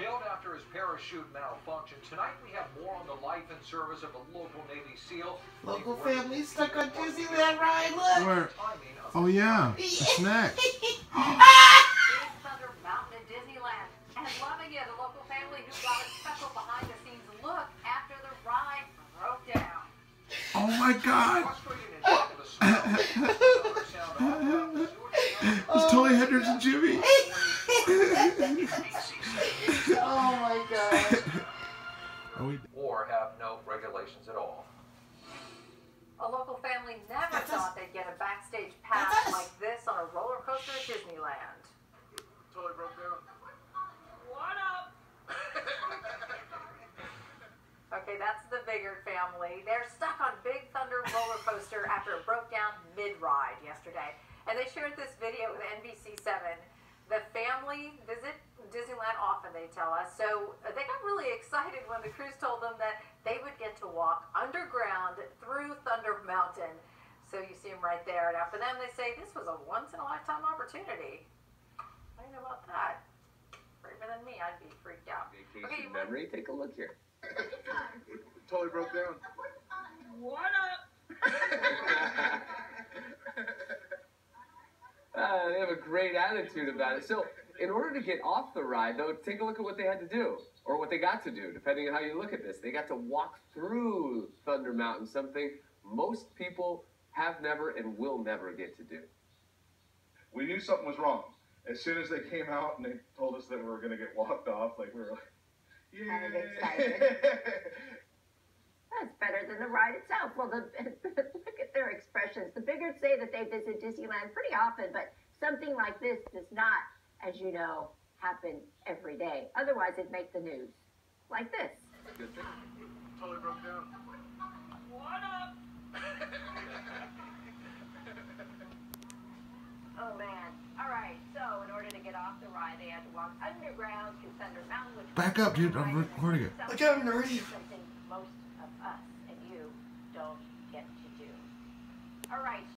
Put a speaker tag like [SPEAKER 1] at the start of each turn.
[SPEAKER 1] Killed after his parachute malfunctioned. Tonight we have more on the life and service of a local Navy SEAL.
[SPEAKER 2] Local family stuck on Disneyland ride. Look.
[SPEAKER 3] Where? Oh yeah, it's next.
[SPEAKER 4] Thunder Mountain at Disneyland. And loving it, a local family who got a special behind the scenes look after the ride broke down.
[SPEAKER 3] Oh my God,
[SPEAKER 1] frustrating and shock of no regulations at all.
[SPEAKER 4] A local family never
[SPEAKER 2] That's us.
[SPEAKER 4] thought they'd get a backstage pass
[SPEAKER 2] That's us.
[SPEAKER 4] like this on a roller coaster at Disneyland.
[SPEAKER 1] Totally broke down.
[SPEAKER 4] What up? okay, that's the Biggart family. They're stuck on Big Thunder roller coaster after it broke down mid-ride yesterday. And they shared this video with NBC7. The family visit Disneyland often, they tell us. So uh, they got really excited when the crews told them that they would get to walk underground through Thunder Mountain. So you see them right there. Now for them, they say this was a once-in-a-lifetime opportunity. I don't know about that. Braver than me, I'd be freaked out.
[SPEAKER 5] Vacation
[SPEAKER 4] Okay,
[SPEAKER 5] memory. Take a look here.
[SPEAKER 6] Totally broke down.
[SPEAKER 4] What up?
[SPEAKER 5] Uh, they have a great attitude about it. So, in order to get off the ride, though, take a look at what they had to do, or what they got to do, depending on how you look at this. They got to walk through Thunder Mountain, something most people have never and will never get to do.
[SPEAKER 6] We knew something was wrong. As soon as they came out and they told us that we were going to get walked off, like we were like,
[SPEAKER 7] Kind of
[SPEAKER 6] yeah.
[SPEAKER 7] excited. That's better than the ride itself. Well, the, look at their expressions. The Biggarts say that they visit Disneyland pretty often, but something like this does not, as you know, happen every day. Otherwise, it'd make the news. Like this.
[SPEAKER 5] Good thing.
[SPEAKER 6] totally broke down.
[SPEAKER 4] What up?
[SPEAKER 7] Oh man. All right. So, in order to get off the ride, they had to walk underground to Thunder Mountain, which
[SPEAKER 3] Back up, dude. I'm recording it.
[SPEAKER 2] Look how nerdy.
[SPEAKER 7] Something most of us and you don't get to do. All right.